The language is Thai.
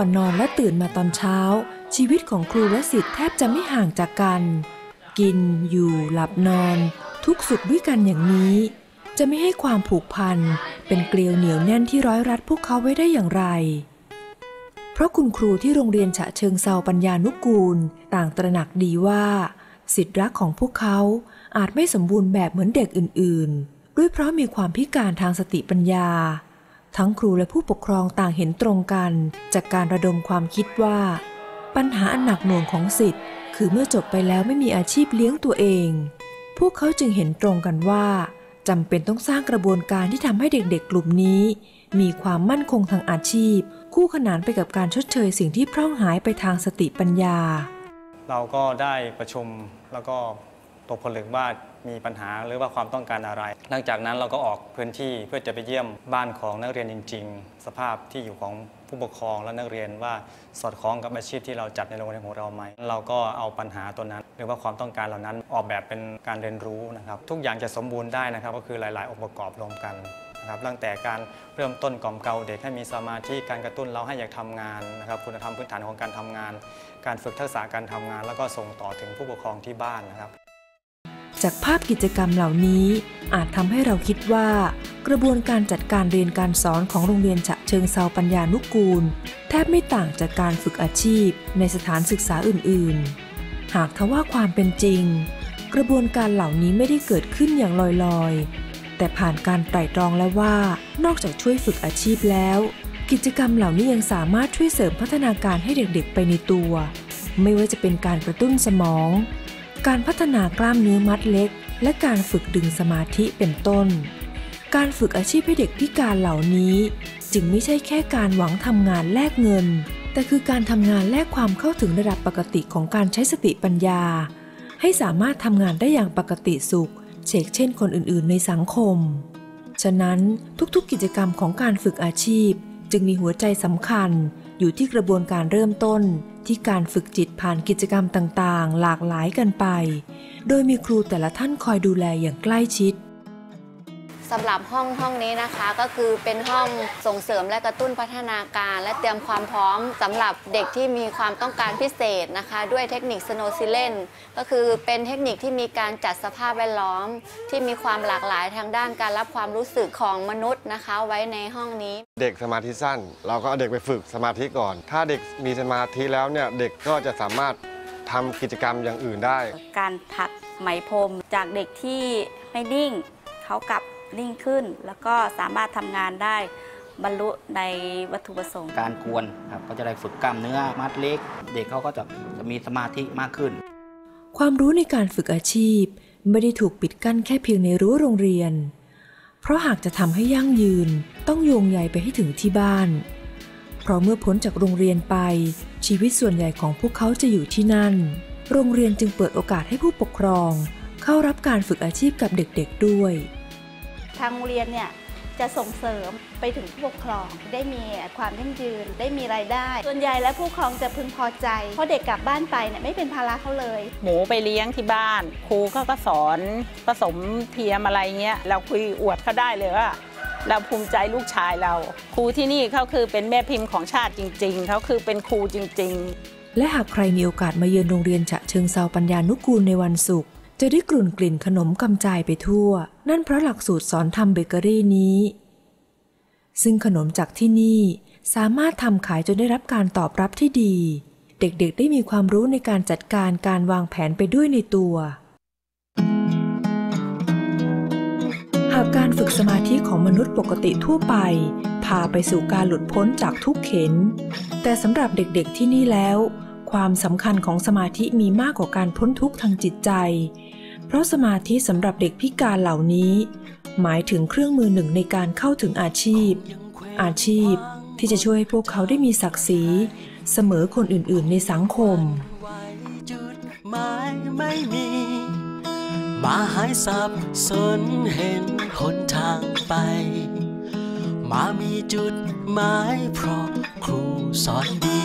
ก่อนนอนและตื่นมาตอนเช้า ชีวิตของครูและสิทธิ์แทบจะไม่ห่างจากกัน กินอยู่หลับนอน ทุกสุขด้วยกันอย่างนี้ จะไม่ให้ความผูกพัน เป็นเกลียวเหนียวแน่นที่ร้อยรัดพวกเขาไว้ได้อย่างไร เพราะคุณครูที่โรงเรียนฉะเชิงเซาปัญญานุกูล ต่างตระหนักดีว่า สิทธิรักของพวกเขาอาจไม่สมบูรณ์แบบเหมือนเด็กอื่น ๆ ด้วยเพราะมีความพิการทางสติปัญญา ทั้งครูและผู้ปกครองต่างเห็นตรงกัน จากการระดมความคิดว่า ปัญหาอันหนักหน่วงของสิทธิ์ คือเมื่อจบไปแล้วไม่มีอาชีพเลี้ยงตัวเอง พวกเขาจึงเห็นตรงกันว่าจำเป็นต้องสร้างกระบวนการที่ทำให้เด็กๆ กลุ่มนี้ มีความมั่นคงทางอาชีพ คู่ขนานไปกับการชดเชยสิ่งที่พร่องหายไปทางสติปัญญา เราก็ได้ประชุมแล้วก็ตกผลึกว่า มีปัญหาหรือว่าความต้องการอะไร หลังจากนั้นเราก็ออกพื้นที่เพื่อจะไปเยี่ยมบ้านของนักเรียนจริง ๆ สภาพที่อยู่ของผู้ปกครองและนักเรียนว่าสอดคล้องกับอาชีพที่เราจัดในโรงเรียนของเราไหม เราก็เอาปัญหาตัวนั้น หรือว่าความต้องการเหล่านั้นออกแบบเป็นการเรียนรู้นะครับ ทุกอย่างจะสมบูรณ์ได้นะครับ ก็คือหลาย ๆ องค์ประกอบรวมกันนะครับตั้งแต่การเริ่มต้นกล่อมเกลาเด็กให้มีสมาธิการกระตุ้นเราให้อยากทำงานนะครับคุณธรรมพื้นฐานของการทำงาน การฝึกทักษะการทำงาน แล้วก็ส่งต่อถึงผู้ปกครองที่บ้านนะครับ จากภาพกิจกรรมเหล่านี้ อาจทำให้เราคิดว่า กระบวนการจัดการเรียนการสอนของโรงเรียนฉะเชิงเซาปัญญานุกูล แทบไม่ต่างจากการฝึกอาชีพในสถานศึกษาอื่น ๆ หากทว่าความเป็นจริง กระบวนการเหล่านี้ไม่ได้เกิดขึ้นอย่างลอยๆ แต่ผ่านการไตร่ตรองแล้วว่า นอกจากช่วยฝึกอาชีพแล้ว กิจกรรมเหล่านี้ยังสามารถช่วยเสริมพัฒนาการให้เด็กๆ ไปในตัว ไม่ว่าจะเป็นการกระตุ้นสมอง การพัฒนากล้ามเนื้อมัดเล็ก และการฝึกดึงสมาธิเป็นต้น การฝึกอาชีพให้เด็กพิการเหล่านี้ จึงไม่ใช่แค่การหวังทำงานแลกเงิน แต่คือการทำงานแลกความเข้าถึงระดับปกติของการใช้สติปัญญา ให้สามารถทำงานได้อย่างปกติสุขเชกเช่นคนอื่นๆ ในสังคม ฉะนั้นทุกๆกิจกรรมของการฝึกอาชีพ จึงมีหัวใจสำคัญอยู่ที่กระบวนการเริ่มต้นที่การฝึกจิตผ่านกิจกรรมต่างๆ หลากหลายกันไป โดยมีครูแต่ละท่านคอยดูแลอย่างใกล้ชิด สำหรับห้องห้องนี้นะคะก็คือเป็นห้องส่งเสริมและกระตุ้นพัฒนาการ และเตรียมความพร้อมสำหรับเด็กที่มีความต้องการพิเศษนะคะ ด้วยเทคนิคสโนซิเลนก็คือเป็นเทคนิคที่มีการจัดสภาพแวดล้อม ที่มีความหลากหลายทางด้านการรับความรู้สึกของมนุษย์นะคะ ไว้ในห้องนี้ เด็กสมาธิสั้น เราก็เอาเด็กไปฝึกสมาธิก่อน ถ้าเด็กมีสมาธิแล้วเนี่ยเด็กก็จะสามารถทำกิจกรรมอย่างอื่นได้ การถักไหมพรมจากเด็กที่ไม่นิ่งเขากลับ นิ่งขึ้น แล้วก็สามารถทำงานได้บรรลุในวัตถุประสงค์ การกวนครับก็จะได้ฝึกกล้ามเนื้อมัดเล็ก เด็กเขาก็จะจะมีสมาธิมากขึ้น ความรู้ในการฝึกอาชีพ ไม่ได้ถูกปิดกั้นแค่เพียงในรั้วโรงเรียน เพราะหากจะทำให้ยั่งยืนต้องโยงใยไปให้ถึงที่บ้าน เพราะเมื่อพ้นจากโรงเรียนไป ชีวิตส่วนใหญ่ของพวกเขาจะอยู่ที่นั่น โรงเรียนจึงเปิดโอกาสให้ผู้ปกครอง เข้ารับการฝึกอาชีพกับเด็กๆด้วย ทางโรงเรียนเนี่ยจะส่งเสริมไปถึงผู้ปกครอง ได้มีความยั่งยืน ได้มีรายได้ ส่วนใหญ่แล้วผู้ปกครองจะพึงพอใจ เพราะเด็กกลับบ้านไปเนี่ยไม่เป็นภาระเขาเลย หมูไปเลี้ยงที่บ้าน ครูเขาก็สอนผสมเทียมอะไรเงี้ย เราคุยอวดเขาได้เลยว่าเราภูมิใจลูกชายเรา ครูที่นี่เขาคือเป็นแม่พิมพ์ของชาติจริง ๆ เขาคือเป็นครูจริง ๆ และหากใครมีโอกาสมาเยือนโรงเรียนฉะเชิงเซาปัญญานุกูลในวันศุกร์ จะได้กลุ่นกลิ่นขนมกำจายไปทั่ว นั่นเพราะหลักสูตรสอนทำเบเกอรี่นี้ ซึ่งขนมจากที่นี่สามารถทำขายจนได้รับการตอบรับที่ดี เด็กๆได้มีความรู้ในการจัดการการวางแผนไปด้วยในตัว หากการฝึกสมาธิของมนุษย์ปกติทั่วไป พาไปสู่การหลุดพ้นจากทุกข์เข็น แต่สำหรับเด็กๆที่นี่แล้วความสำคัญของสมาธิมีมากกว่าการพ้นทุกข์ทางจิตใจ เพราะสมาธิสำหรับเด็กพิการเหล่านี้ หมายถึงเครื่องมือหนึ่งในการเข้าถึงอาชีพ อาชีพที่จะช่วยให้พวกเขาได้มีศักดิ์ศรี เสมอคนอื่นๆในสังคมจุดหมายไม่มี มาหายสับสนเห็นหนทางไป มามีจุดหมายเพราะครูสอนดี